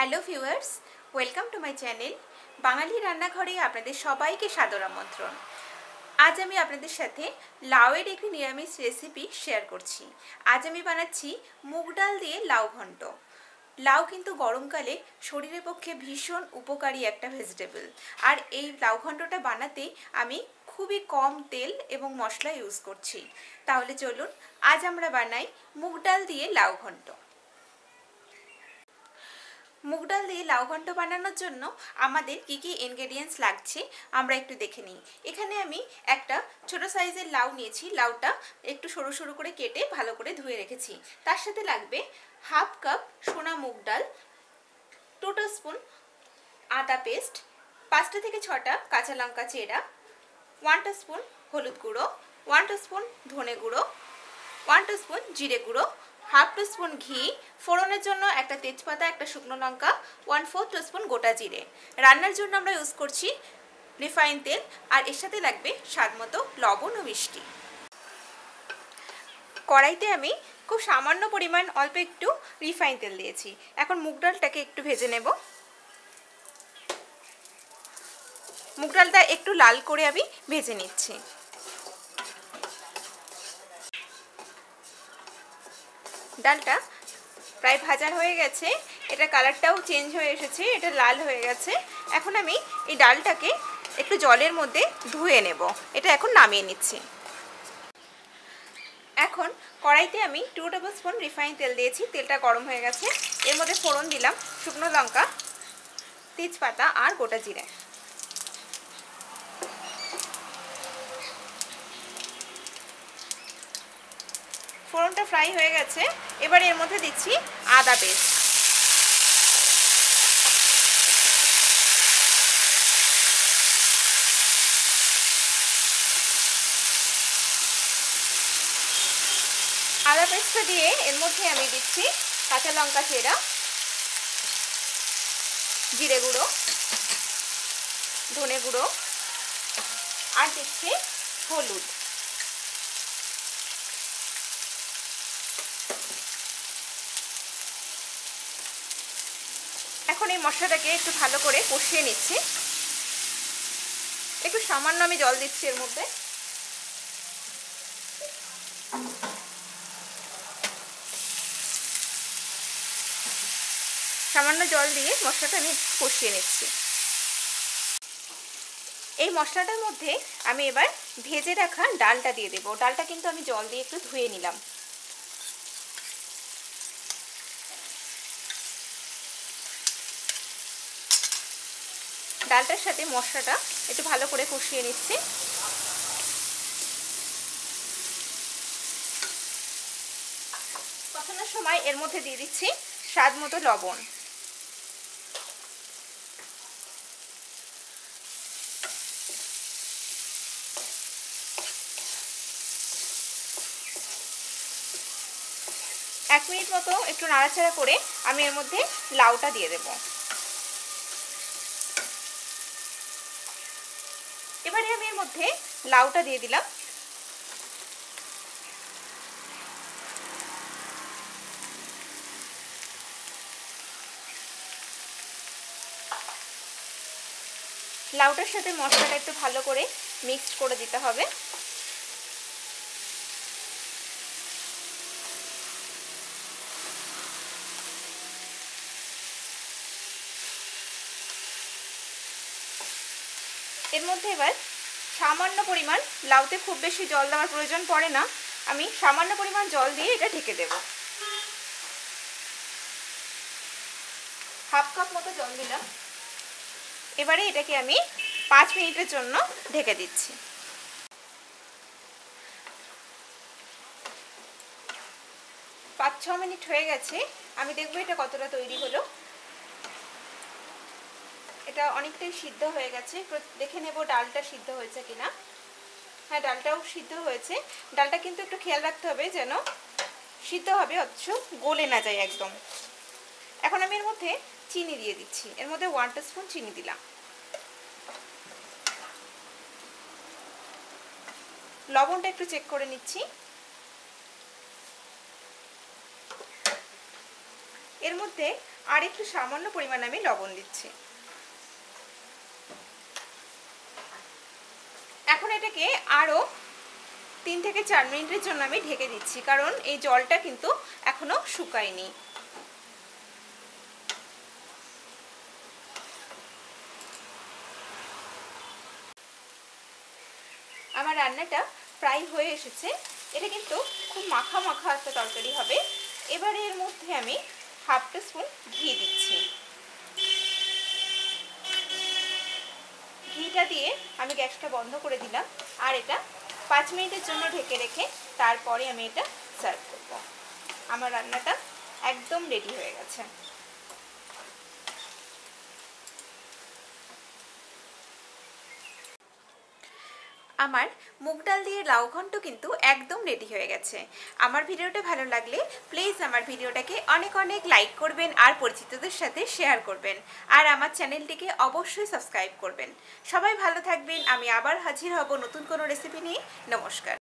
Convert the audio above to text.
Hello viewers, welcome to my channel বাঙালি রান্নাঘরে আপনাদের সবাইকে সাদর আমন্ত্রণ। আজ আমি আপনাদের সাথে লাউয়ের একটি নিরামিষ রেসিপি শেয়ার করছি। আজ আমি বানাচ্ছি মুগ ডাল দিয়ে লাউ ঘন্ট। লাউ কিন্তু গরমকালে শরীরের পক্ষে ভীষণ উপকারী একটা ভেজিটেবল আর এই লাউ ঘন্টটা বানাতে আমি খুবই কম তেল এবং মশলা ইউজ করছি। তাহলে চলুন, আজ আমরা বানাই মুগ ডাল দিয়ে লাউ ঘন্ট। মুগ ডাল দিয়ে লাউ ঘন্ট বানানোর জন্য আমাদের কি কি ইনগ্রেডিয়েন্টস লাগছে, আমরা একটু দেখে নিই। এখানে আমি একটা ছোট সাইজের লাউ নিয়েছি, লাউটা একটু সরু সরু করে কেটে ভালো করে ধুয়ে রেখেছি। তার সাথে লাগবে হাফ কাপ সোনা মুগ ডাল টু স্পুন আদা পেস্ট, পাঁচটা থেকে ছটা কাঁচা লঙ্কা চেরা ওয়ান স্পুন হলুদ গুঁড়ো ওয়ান স্পুন ধনে গুঁড়ো ওয়ান স্পুন জিরে গুঁড়ো হাফ স্পুন ঘি, ফোড়নের জন্য একটা তেজপাতা, একটা শুকনো লঙ্কা ওয়ান ফোর স্পুন গোটা জিরে। রান্নার জন্য আমরা ইউজ করছি রিফাইন তেল, আর এর সাথে লাগবে স্বাদ মতো লবণ ও মিষ্টি। কড়াইতে আমি খুব সামান্য পরিমাণ অল্প একটু রিফাইন তেল দিয়েছি। এখন মুগ ডালটাকে একটু ভেজে নেব। মুগ ডালটা একটু লাল করে আমি ভেজে নিচ্ছি। ডালটা প্রায় ভাজা হয়ে গেছে। এটা কালারটাও চেঞ্জ হয়ে এসেছে, এটা লাল হয়ে গেছে। এখন আমি এই ডালটাকে একটু জলের মধ্যে ধুয়ে নেব। এটা এখন নামিয়ে নিচ্ছি। এখন কড়াইতে আমি টু টেবিল স্পুন রিফাইন তেল দিয়েছি, তেলটা গরম হয়ে গেছে। এর মধ্যে ফোড়ন দিলাম, শুকনো লঙ্কা, তেজপাতা আর গোটা জিরে। ফোড়নটা ফ্রাই হয়ে গেছে। এবার এর মধ্যে দিচ্ছি আদা পেস্ট আদা পেস্টটা দিয়ে এর মধ্যে আমি দিচ্ছি কাঁচা লঙ্কা চেরা, জিরে গুঁড়ো, ধনে গুঁড়ো, আর দিচ্ছি হলুদ। এখন এই মশলাটাকে একটু ভালো করে কষিয়ে নিচ্ছি। একটু সামান্য আমি জল দিচ্ছি এর মধ্যে। সামান্য জল দিয়ে মশলাটা আমি কষিয়ে নিচ্ছি। এই মশলাটার মধ্যে আমি এবার ভেজে রাখা ডালটা দিয়ে দেবো। ডালটা কিন্তু আমি জল দিয়ে একটু ধুয়ে নিলাম। ডালটার সাথে মশলাটা একটু ভালো করে কষিয়ে নিচ্ছি। কষানোর সময় এর মধ্যে দিয়ে দিচ্ছি স্বাদ মতো লবণ। এক মিনিট মতো একটু নাড়াচাড়া করে আমি এর মধ্যে লাউটা দিয়ে দেবো এবারে আমি এর মধ্যে লাউটা দিয়ে দিলাম। লাউটার সাথে মশলাটা একটু ভালো করে মিক্সড করে দিতে হবে। এর মধ্যে এবার সামান্য পরিমাণ লাউতে খুব বেশি জল দেওয়ার প্রয়োজন পড়ে না। আমি সামান্য পরিমাণ জল দিয়ে এটা ঢেকে দেব। হাফ কাপ মতো জল দিলাম। এবারে এটাকে আমি পাঁচ মিনিটের জন্য ঢেকে দিচ্ছি। পাঁচ ছ মিনিট হয়ে গেছে। আমি দেখব এটা কতটা তৈরি হলো। এটা অনেকটাই সিদ্ধ হয়ে গেছে। দেখে নেব ডালটা সিদ্ধ হয়েছে কিনা। হ্যাঁ ডালটাও সিদ্ধ হয়েছে। ডালটা কিন্তু একটু খেয়াল রাখতে হবে যেন সিদ্ধ হবে, অথচ গলে না যায় একদম। এখন আমি এর মধ্যে চিনি দিয়ে দিচ্ছি। এর মধ্যে ওয়ান স্পুন চিনি দিলাম। লবণটা একটু চেক করে নিচ্ছি। এর মধ্যে আর একটু সামান্য পরিমাণ আমি লবণ দিচ্ছি এখন এটাকে আরও তিন থেকে চার মিনিটের জন্য আমি ঢেকে দিচ্ছি, কারণ এই জলটা কিন্তু এখনও শুকায়নি। আমার রান্নাটা প্রায় হয়ে এসেছে। এটা কিন্তু খুব মাখা মাখা একটা তরকারি হবে। এবারে এর মধ্যে আমি হাফ স্পুন ঘি দিচ্ছি। ঘিটা দিয়ে আমি গ্যাসটা বন্ধ করে দিলাম। আর এটা পাঁচ মিনিটের জন্য ঢেকে রেখে তারপরে আমি এটা সার্ভ করব। আমার রান্নাটা একদম রেডি হয়ে গেছে। আমার মুগ ডাল দিয়ে লাউ ঘন্ট কিন্তু একদম রেডি হয়ে গেছে। আমার ভিডিওটা ভালো লাগলে প্লিজ আমার ভিডিওটাকে অনেক অনেক লাইক করবেন আর পরিচিতদের সাথে শেয়ার করবেন। আর আমার চ্যানেলটিকে অবশ্যই সাবস্ক্রাইব করবেন। সবাই ভালো থাকবেন, আমি আবার হাজির হব নতুন কোনো রেসিপি নিয়ে। নমস্কার।